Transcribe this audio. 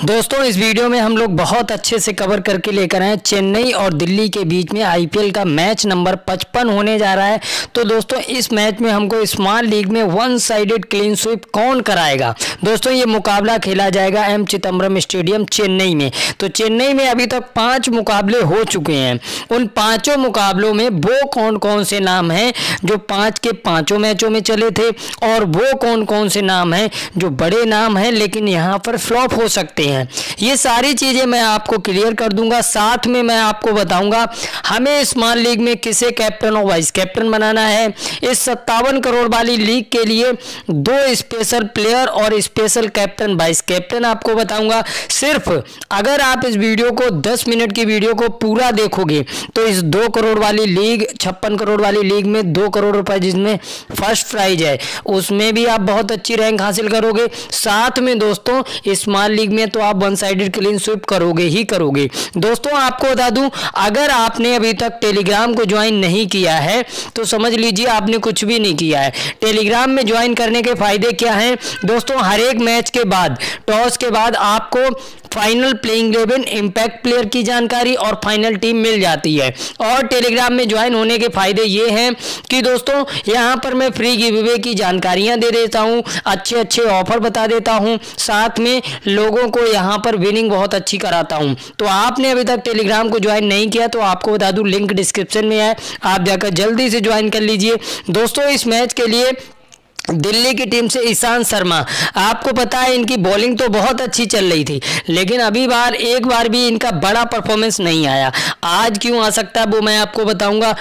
दोस्तों, इस वीडियो में हम लोग बहुत अच्छे से कवर करके लेकर आए चेन्नई और दिल्ली के बीच में आईपीएल का मैच नंबर 55 होने जा रहा है। तो दोस्तों, इस मैच में हमको स्मॉल लीग में वन साइडेड क्लीन स्वीप कौन कराएगा? दोस्तों, ये मुकाबला खेला जाएगा एम चिदम्बरम स्टेडियम चेन्नई में। तो चेन्नई में अभी तक पाँच मुकाबले हो चुके हैं। उन पाँचों मुकाबलों में वो कौन कौन से नाम हैं जो पाँच के पाँचों मैचों में चले थे और वो कौन कौन से नाम हैं जो बड़े नाम हैं, लेकिन यहाँ पर फ्लॉप हो सकते हैं। हैं। ये सारी चीज़ें मैं आपको क्लियर कर दूँगा। साथ में मैं आपको बताऊँगा, हमें स्मॉल लीग में किसे कैप्टन और वाइस कैप्टन बनाना है? इस सत्तावन करोड़ वाली लीग के लिए दो स्पेशल प्लेयर और स्पेशल कैप्टन वाइस कैप्टन आपको बताऊँगा। सिर्फ़ अगर आप इस वीडियो को 10 मिनट की वीडियो को पूरा देखोगे तो इस दो करोड़ वाली लीग छप्पन करोड़ वाली लीग में दो करोड़ रुपए जिसमें फ़र्स्ट प्राइज है, उसमें भी आप बहुत अच्छी रैंक हासिल करोगे। साथ में दोस्तों स्मॉल लीग में तो तो आप वन साइडेड क्लीन स्विप करोगे ही करोगे। दोस्तों, आपको बता दूँ, अगर आपने अभी तक टेलीग्राम को ज्वाइन नहीं किया है तो समझ लीजिए आपने कुछ भी नहीं किया है। टेलीग्राम में ज्वाइन करने के फ़ायदे क्या हैं? दोस्तों, हर एक मैच के बाद टॉस के बाद आपको final playing eleven impact player की जानकारी और फाइनल टीम मिल जाती है। और टेलीग्राम में ज्वाइन होने के फ़ायदे ये हैं कि दोस्तों, यहाँ पर मैं फ्री गिवे की जानकारियाँ दे देता हूँ अच्छे अच्छे ऑफ़र बता देता हूँ, साथ में लोगों को यहाँ पर विनिंग बहुत अच्छी कराता हूँ। तो आपने अभी तक टेलीग्राम को ज्वाइन नहीं किया तो आपको बता दूँ लिंक डिस्क्रिप्शन में है, आप जाकर जल्दी से ज्वाइन कर लीजिए। दोस्तों, इस मैच के लिए दिल्ली की टीम से ईशांत शर्मा। आपको पता है इनकी बॉलिंग तो बहुत अच्छी चल रही थी, लेकिन अभी बार, एक बार भी इनका बड़ा परफॉर्मेंस नहीं आया। आज क्यों आ सकता है वो मैं आपको बताऊँगा।